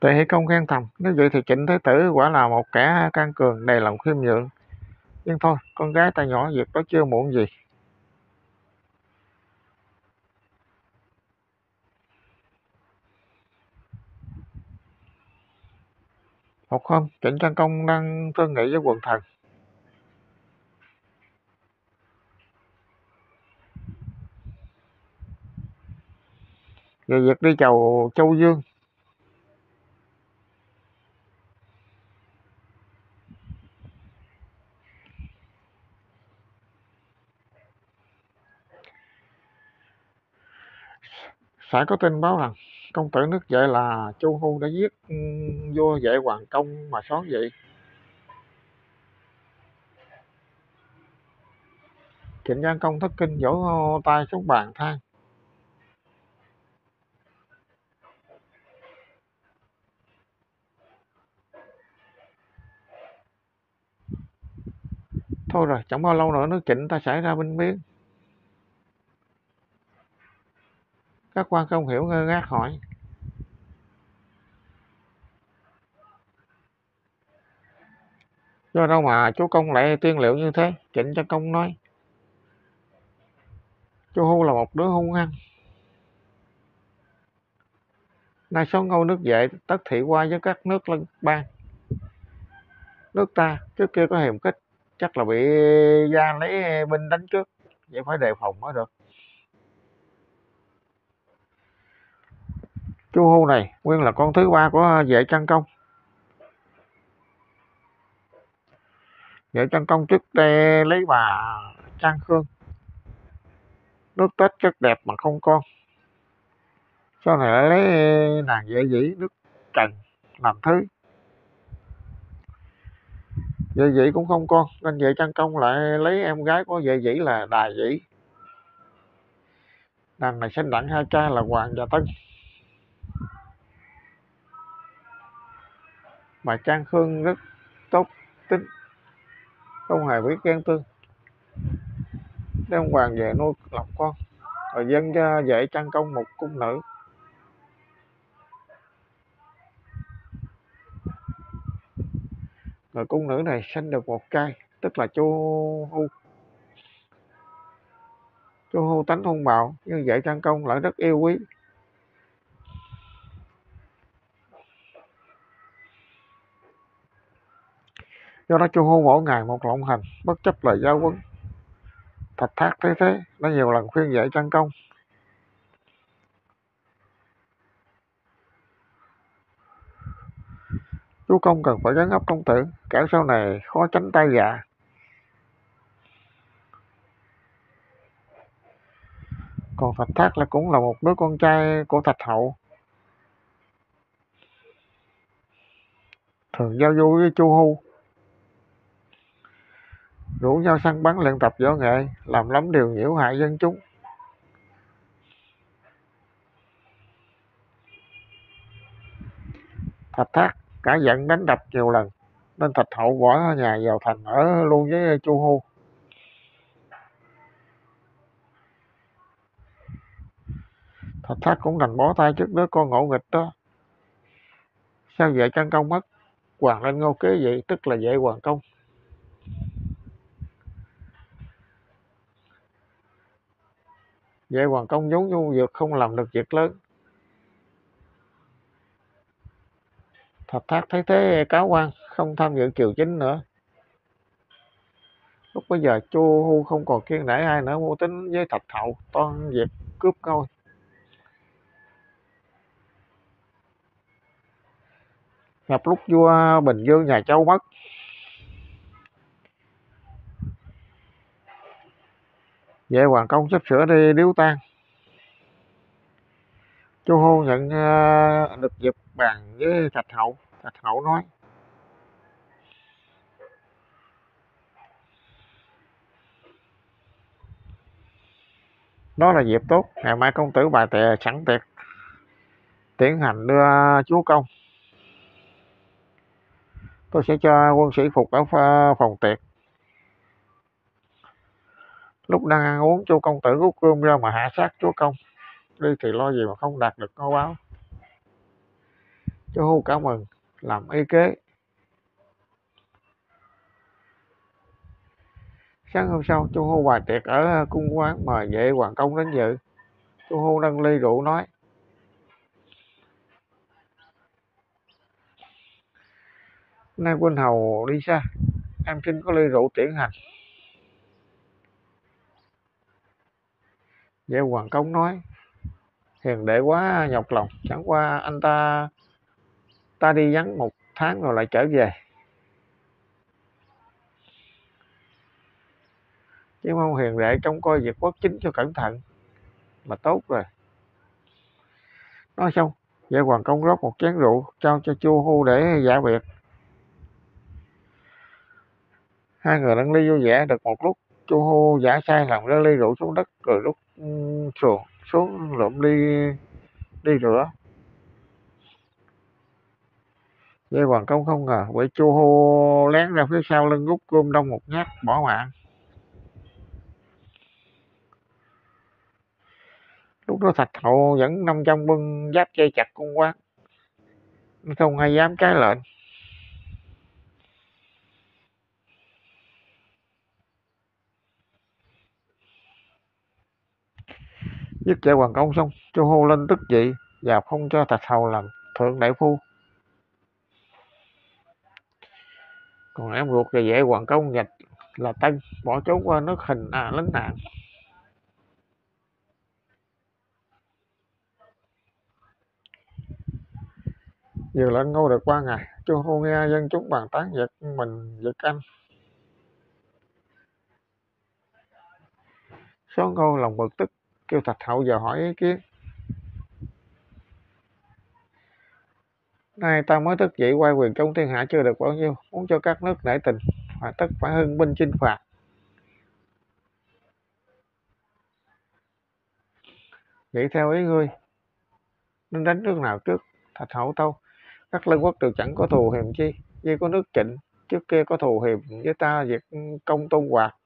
Tề Hỷ Công khen thầm, nếu vậy thì Trịnh Thế Tử quả là một kẻ can cường, đầy lòng khiêm nhượng. Nhưng thôi, con gái ta nhỏ việc đó chưa muộn gì. Một hôm, Trịnh Trang Công đang thương nghị với quần thần. Về việc đi chầu Châu Dương. Phải có tin báo rằng công tử nước vệ là Chu Hu đã giết ừ, vua vệ Hoàng Công mà xót vậy. Trịnh Giang Công thất kinh vỗ tay xuống bàn than. Thôi rồi, chẳng bao lâu nữa nước Trịnh ta xảy ra binh biến. Các quan không hiểu ngơ ngác hỏi. Do đâu mà chú Công lại tiên liệu như thế? Trịnh cho Công nói. Chú Hu là một đứa hung hăng. Nay số ngôi nước vệ tất thị qua với các nước lân bang. Nước ta trước kia có hiềm khích, chắc là bị gia lấy binh đánh trước. Vậy phải đề phòng mới được. Chu Hu này nguyên là con thứ ba của ờ, vệ Trang Công. Vệ Trang Công trước đây lấy bà Trang Khương. Nước Tết rất đẹp mà không con. Sau này lại lấy ờ, nàng vệ dĩ nước Trần làm thứ. Vệ dĩ cũng không con, nên vệ Trang Công lại lấy em gái của vệ dĩ là Đài dĩ. Nàng này sinh đặng hai cha là Hoàng và Tân. Mà Trang Khương rất tốt tính, không hề biết ghen tương đem hoàng về nuôi lọc con, rồi dân cho dạy trang công một cung nữ. Rồi cung nữ này sinh được một trai, tức là chu hu. Chu hu tánh hung bạo, nhưng dạy trang công lại rất yêu quý. Do đó chu hô mỗi ngày một lộng hành, bất chấp lời giáo huấn. Thạch thác thế thế, đã nhiều lần khuyên dạy chân công. Chú công cần phải gắn ấp công tử kẻo sau này khó tránh tay dạ còn thạch thác là cũng là một đứa con trai của thạch hậu. Thường giao du với chu hu rủ nhau săn bắn luyện tập võ nghệ, làm lắm điều nhiễu hại dân chúng. Thạch thác cả giận đánh đập nhiều lần, nên thạch hậu bỏ nhà vào thành ở luôn với chu hu. Thạch thác cũng đành bó tay trước đứa con ngỗ nghịch đó. Sao vậy chân công mất, hoàng lên ngô kế vậy tức là vệ hoàng công. Vậy hoàng công vốn nhu nhược không làm được việc lớn. Thạch thác thấy thế, cáo quan không tham dự triều chính nữa. Lúc bây giờ chu hu không còn kiên nể ai nữa, mưu tính với thạch hậu toan việc cướp ngôi. Gặp lúc vua Bình Dương nhà Châu mất Vệ Hoàng Công sắp sửa đi điếu tang. Chu Hô nhận uh, được dịp bàn với Thạch Hậu. Thạch Hậu nói. Đó là dịp tốt. Ngày mai công tử bà tệ sẵn tiệc. Tiến hành đưa chúa công. Tôi sẽ cho quân sĩ phục ở ờ, phòng tiệc lúc đang ăn uống chu công tử rút gươm ra mà hạ sát chúa công. Đi thì lo gì mà không đạt được ngôi báo. Chúa hu cảm mừng làm y kế. Sáng hôm sau chu hu bài tiệc ở ờ, cung quán mời vệ hoàng công đến dự. Chu hu nâng ly rượu nói, nay quân hầu đi xa, em xin có ly rượu tiễn hành. Vệ hoàng công nói, hiền đệ quá nhọc lòng, chẳng qua anh ta ta đi vắng một tháng rồi lại trở về. Chứ mong hiền đệ trông coi việc quốc chính cho cẩn thận là tốt rồi. Nói xong vệ hoàng công rót một chén rượu trao cho chu hu để giả biệt. Hai người đang ly vui vẻ được một lúc chu hu giả sai làm rơi ly rượu xuống đất, rồi rút xuồng xuống lượm đi đi rửa Lê Hoàng Công không ngờ bởi chu hô lén ra phía sau lưng rút cơm đông một nhát, bỏ mạng. Lúc đó thạch hậu vẫn năm trăm bưng giáp dây chặt cung quán không ai dám trái lệnh. Giết chạy hoàng công xong chu hô lên tức dị và không cho thạch hầu làm thượng đại phu. Còn em ruột và dễ hoàng công gạch là tân, bỏ trốn qua nước hình à lánh nạn. Vừa lên ngô được qua ngày chu hô nghe dân chúng bàn tán giật mình, giật anh số ngô, lòng bực tức kêu thạch hậu vào hỏi ý kiến. Nay ta mới thức dậy, quay quyền trong thiên hạ chưa được bao nhiêu, muốn cho các nước nể tình phải tất phải hưng binh chinh phạt. Nghĩ theo ý ngươi, nên đánh nước nào trước, thạch hậu tâu. Các lân quốc đều chẳng có thù hiềm chi, như có nước trịnh, trước kia có thù hiềm với ta việc công tôn hoạt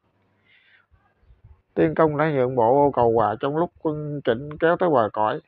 tiên công đã nhượng bộ ô cầu hòa trong lúc quân trịnh kéo tới hòa cõi.